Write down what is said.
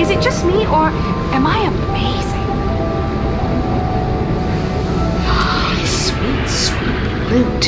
Is it just me or am I amazing? Sweet, sweet loot.